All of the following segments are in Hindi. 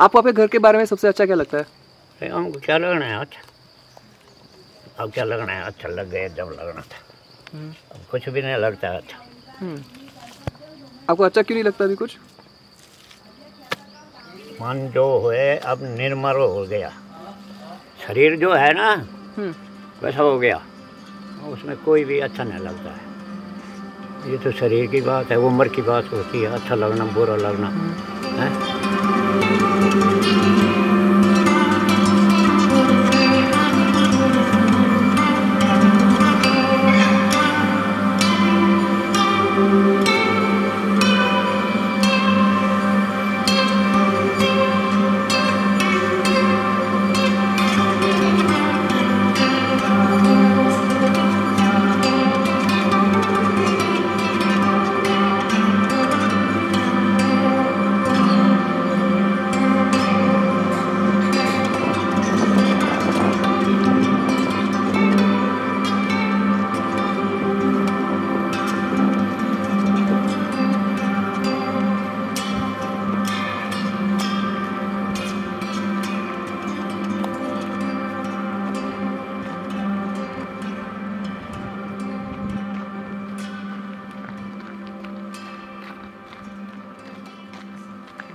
आपको अपने घर के बारे में सबसे अच्छा क्या लगता है? हमको क्या लगना है? अच्छा। अब क्या लगना है? अच्छा लग गया जब लगना था। अब कुछ भी नहीं लगता है अच्छा आपको अच्छा क्यों नहीं लगता अभी कुछ? मन जो है अब निर्मल हो गया। शरीर जो है ना हम्म। वैसा हो गया। उसमें कोई भी अच्छा नहीं लगता है। ये तो शरीर की बात है उम्र की बात होती है। अच्छा लगना बुरा लगना है? Thank you.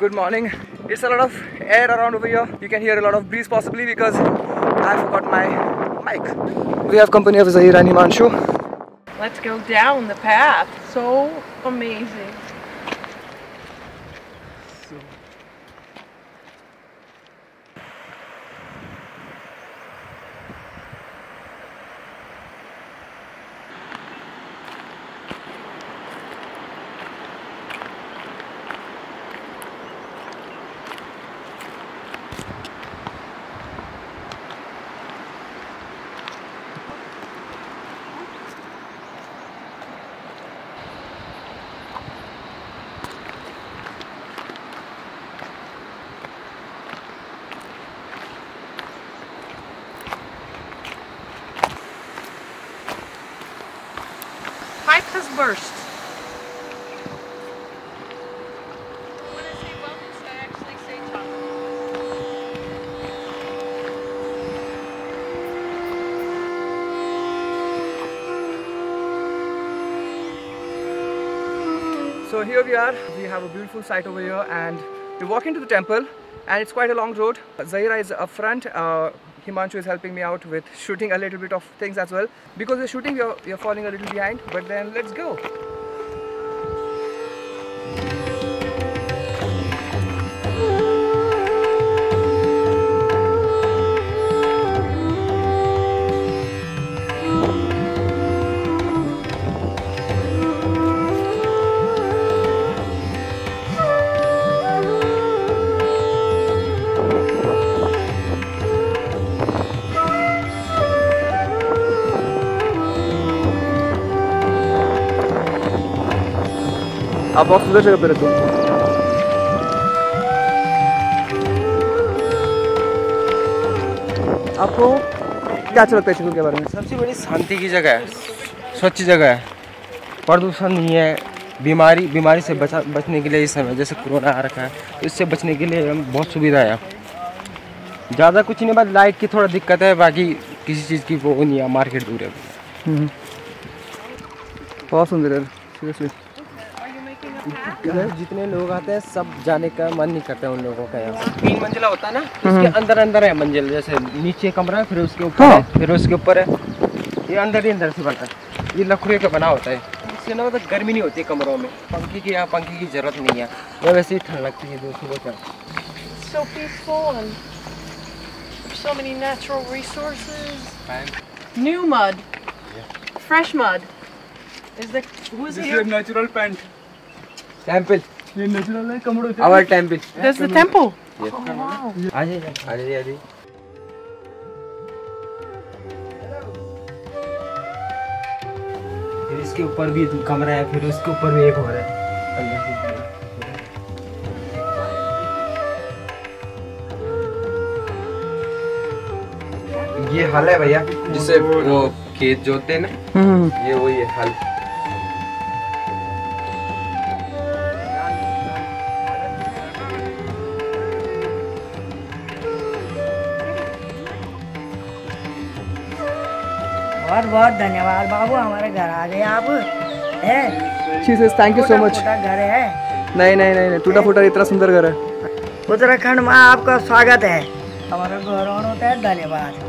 Good morning. It's a lot of air around over here. You can hear a lot of breeze possibly because I forgot my mic. We have company of Zahir and Himanshu. Let's go down the path. So amazing. Chocolate. So here we are. We have a beautiful site over here, and we walk into the temple, and it's quite a long road. Zaira is up front. Uh, Himanshu is helping me out with shooting a little bit of things as well. Because we're shooting, we are falling a little behind. But then let's go. आप बहुत सुंदर जगह पे आपको क्या अच्छा लगता है के बारे में सबसे बड़ी शांति की जगह है स्वच्छ जगह है। प्रदूषण नहीं है बीमारी बीमारी से बचा बचने के लिए इस समय जैसे कोरोना आ रखा है तो इससे बचने के लिए हम बहुत सुविधा है। ज़्यादा कुछ नहीं बस लाइट की थोड़ा दिक्कत है बाकी किसी चीज़ की वो नहीं है मार्केट दूर है। बहुत सुंदर है सीरियसली। इधर जितने लोग आते हैं सब जाने का मन नहीं करता उन लोगों का यहाँ। तीन मंजिला होता है ना उसके अंदर अंदर है मंजिल जैसे नीचे कमरा है फिर उसके ऊपर है। फिर उसके ऊपर है। ये अंदर ही अंदर से बनता है। ये लकड़े का बना होता है। इससे ना मतलब गर्मी नहीं होती कमरों में। पंखे की यहाँ पंखे की ज़रूरत नहीं है। ये वैसे ही ठंड लगती है सुबह शाम So peaceful and so many natural resources. New mud. Fresh mud. Is the who is it here? Natural paint temple ये नेचुरल है कमर our temple That's the temple. आ जाइए आ जाइए आ जाइए फिर इसके ऊपर भी कमरा है फिर उसके ऊपर भी एक और है। ये हल है भैया जिससे वो खेत जोतते हैं ना ये वही है हल। बहुत बहुत धन्यवाद बाबू हमारे घर आ गए आप हैं थैंक यू सो मच घर है नहीं नहीं नहीं नहीं टूटा फूटा इतना सुंदर घर है उत्तराखंड में आपका स्वागत है हमारा गौरव होता है धन्यवाद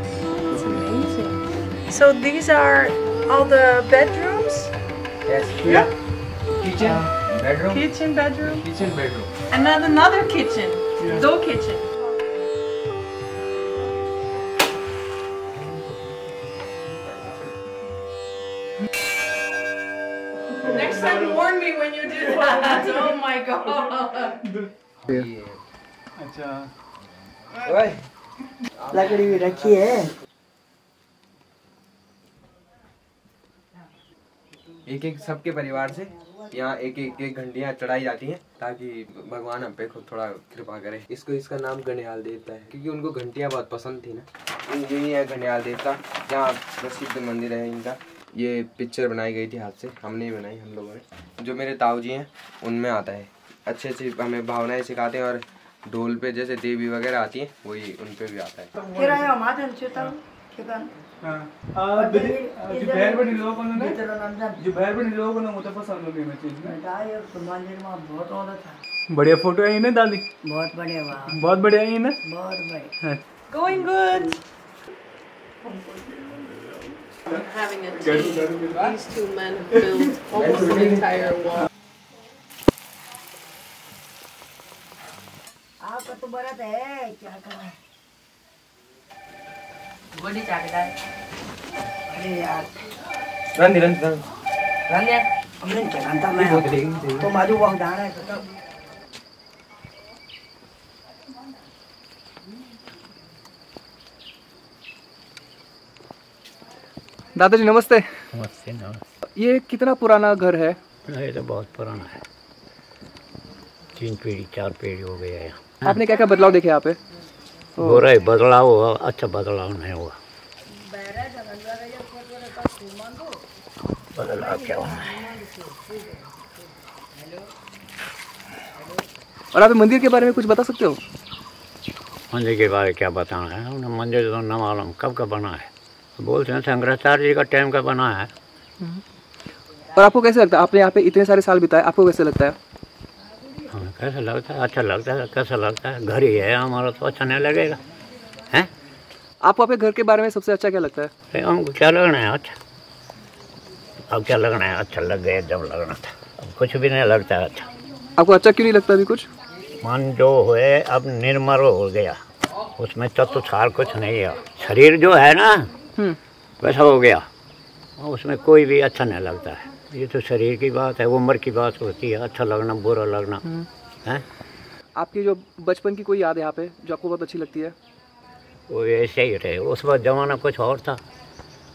So these are all the bedrooms? Yes. Yeah. Kitchen, uh, bedroom, Kitchen, bedroom, kitchen, bedroom. and then another kitchen. Do kitchen. My god. ओए। लकड़ी भी रखी है। एक एक सबके परिवार से यहाँ एक एक एक घंटियाँ चढ़ाई जाती हैं ताकि भगवान हम पे खुद थोड़ा कृपा करे। इसको इसका नाम गणियाल देवता है क्योंकि उनको घंटियाँ बहुत पसंद थी ना। यही है गणियाल देवता यहाँ प्रसिद्ध मंदिर है इनका। ये पिक्चर बनाई गई थी हाथ से। हमने ही बनाई हम लोगों ने। जो मेरे ताऊ जी हैं उनमें आता है। अच्छे अच्छी हमें भावनाएँ सिखाते हैं और ढोल पे जैसे देवी वगैरह आती हैं वही उन पे भी आता है। औरत था बढ़िया फ़ोटो आई ना दादी? बहुत बढ़िया बहुत बढ़िया आई ना बहुत बढ़िया। Going good. Having a tea. These two men have built almost an entire wall. आपका तो बरत है क्या करें बड़ी चाकदार अरे यार रन रन रन रन यार हमने चलाता मैं तो माजू वक्त आ रहा है दादाजी नमस्ते। नमस्ते नमस्ते। ये कितना पुराना घर है? ये तो बहुत पुराना है। तीन पीढ़ी चार पीढ़ी हो गया है। आपने क्या क्या बदलाव देखे यहाँ पे? बुरा ही बदलाव हुआ अच्छा बदलाव नहीं हुआ। बदलाव क्या होना है और आप मंदिर के बारे में कुछ बता सकते हो? मंदिर के बारे में क्या बताना है? उन्हें मंदिर तो न मालूम कब का बना है। बोलते हैं शंकराचार्य जी का टाइम का बना है। और आपको कैसे लगता है? आपने यहाँ पे इतने सारे साल बिताए आपको कैसे लगता है? हमें कैसा लगता है? अच्छा लगता है कैसा लगता है? घर ही है हमारा तो अच्छा नहीं लगेगा। हैं? आपको अपने घर के बारे में सबसे अच्छा क्या लगता है? हमको क्या लगना है? अच्छा। अब क्या लगना है? अच्छा लग गया जब लगना था। अब कुछ भी नहीं लगता है अच्छा। आपको अच्छा क्यों नहीं लगता अभी कुछ? मन जो है अब निर्मल हो गया। उसमें चतुसार कुछ नहीं है। शरीर जो है ना वैसा हो गया। उसमें कोई भी अच्छा नहीं लगता है। ये तो शरीर की बात है उम्र की बात होती है अच्छा लगना बुरा लगना। है? आपकी जो बचपन की कोई याद है यहाँ पे जो आपको बहुत अच्छी लगती है? वो ऐसे ही रहे। उस वक्त ज़माना कुछ और था।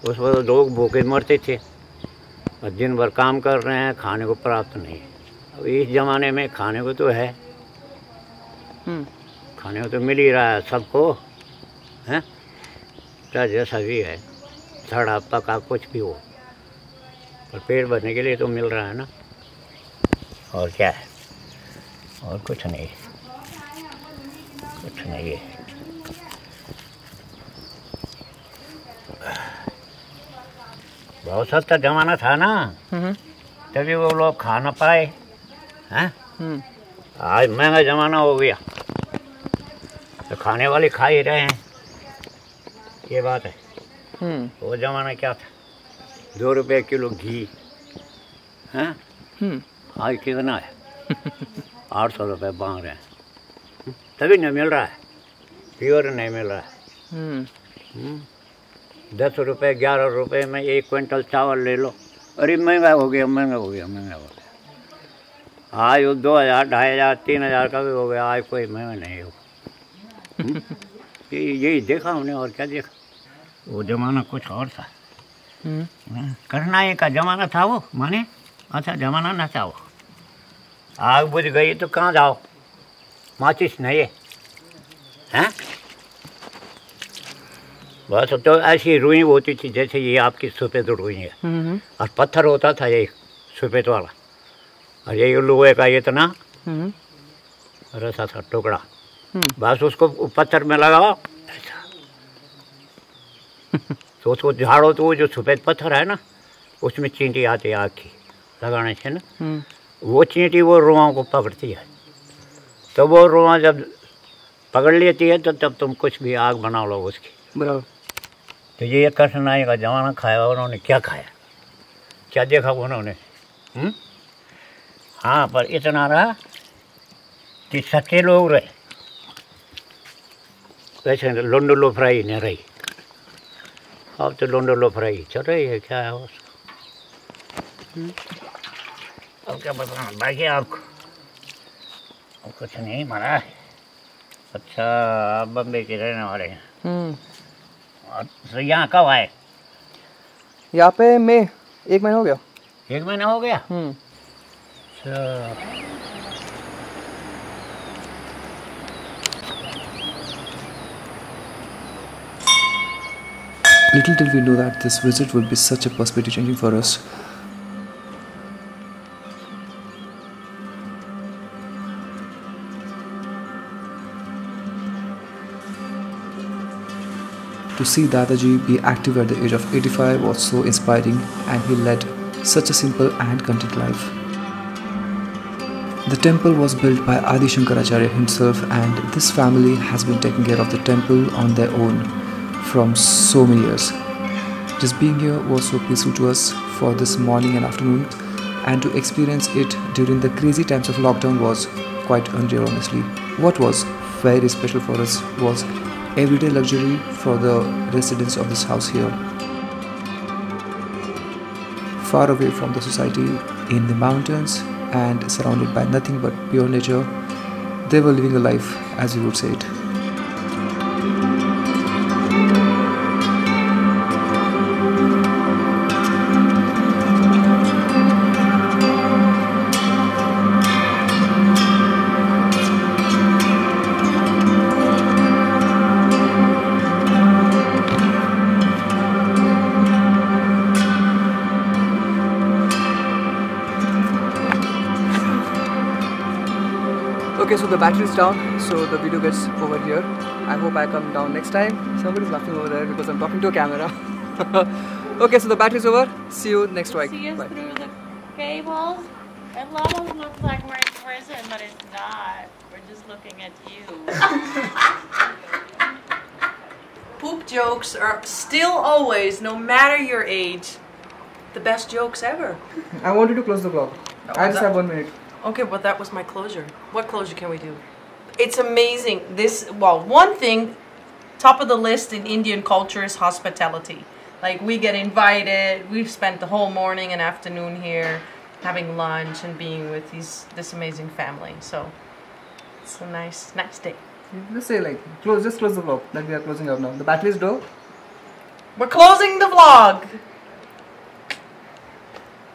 उस वक्त लोग भूखे मरते थे। और दिन भर काम कर रहे हैं खाने को प्राप्त नहीं। अब इस ज़माने में खाने को तो है। हम्म। खाने को तो मिल ही रहा है सबको। हैं? चाहे जैसा भी है। सड़ा पका कुछ भी हो। पर पेट भरने के लिए तो मिल रहा है ना। और क्या है? और कुछ नहीं। कुछ नहीं है। बहुत सस्ता जमाना था ना। हम्म। तभी वो लोग खा ना पाए। हैं? हम्म। आज महँगा जमाना हो गया। तो खाने वाले खा ही रहे हैं। ये बात है। हम्म। वो जमाना क्या था? दो रुपये किलो घी। हैं? हम्म। आज कितना है? आठ सौ रुपये मांग रहे हैं। तभी नहीं मिल रहा है। प्योर नहीं मिल रहा है। दस रुपये ग्यारह रुपये में एक क्विंटल चावल ले लो। अरे महँगा हो गया महँगा हो गया महँगा हो गया। आज वो दो हज़ार ढाई हज़ार तीन हज़ार का भी हो गया। आज कोई महँगा नहीं हो हम्म। यही देखा हमने और क्या देखा? वो ज़माना कुछ और था। हम्म। हाँ, का ज़माना था वो माने? अच्छा ज़माना ना था वो। आग बुझ गई तो कहाँ जाओ? माचिस नहीं है हैं? बस तो ऐसी रुई होती थी जैसे ये आपकी सफ़ेद रुई है। हम्म और पत्थर होता था ये सफ़ेद वाला। और ये लोहे का इतना हम्म। रसा था टुकड़ा। हम्म। बस उसको पत्थर में लगाओ। तो उसको झाड़ो तो वो जो सफ़ेद पत्थर है ना उसमें चींटी आती है आग की लगाने से ना वो चींटी वो रुआओं को पकड़ती है तो वो रुआ जब पकड़ लेती है तो तब तुम कुछ भी आग बना लो उसकी बराबर तो ये कठिनाई का जमाना खाया उन्होंने क्या खाया क्या देखा उन्होंने? हाँ पर इतना रहा कि सच्चे लोग रहे वैसे लोंडो लो फ्राई नहीं रही अब तो लोंडो लो फ्राई चल रही है क्या है उसको अब क्या बताना बाकी आपको अब कुछ नहीं मरा अच्छा आप बम्बई के रहने वाले हैं हम्म तो यहाँ कब आए यहाँ पे मैं एक महीना हो गया एक महीना हो गया हम्म अच्छा Little did we know that this visit would be such a perspective changing for us. To see Dadaji be active at the age of 85 was so inspiring, and he led such a simple and content life. The temple was built by Adi Shankaracharya himself, and this family has been taking care of the temple on their own from so many years. Just being here was so peaceful to us for this morning and afternoon, and to experience it during the crazy times of lockdown was quite unreal, honestly. What was very special for us was everyday luxury for the residents of this house here. Far away from the society, in the mountains, and surrounded by nothing but pure nature, they were living a life as we would say it. The battery is down, so the video gets over here. I hope I come down next time. Somebody's laughing over there because I'm talking to a camera. okay, so the battery's over. See you next week. See us Bye. through the cables. It almost looks like we're in prison, but it's not. We're just looking at you. Poop jokes are still always, no matter your age, the best jokes ever. I want you to close the vlog. I just have one minute. Okay, but that was my closure. What closure can we do? It's amazing. This, well, one thing, top of the list in Indian culture is hospitality. Like, we get invited, we've spent the whole morning and afternoon here having lunch and being with these this amazing family. So, it's a nice, nice day. Just say like close. Just close the vlog. That we are closing out now. The battery is low. We're closing the vlog.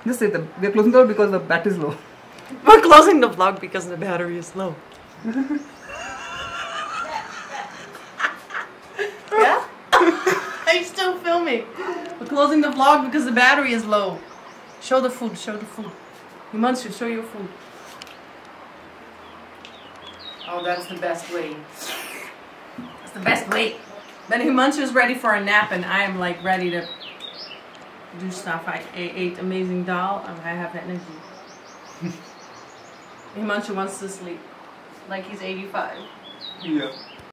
Just say that we are closing the vlog because the battery is low. We're closing the vlog because the battery is low. yeah? Are you still filming? We're closing the vlog because the battery is low. Show the food, show the food. Himanshu, show your food. Oh, that's the best way. That's the best way. Then Himanshu's ready for a nap and I am like ready to do stuff. I ate amazing and I have energy. Himanshu wants to sleep like he's 85. Yeah.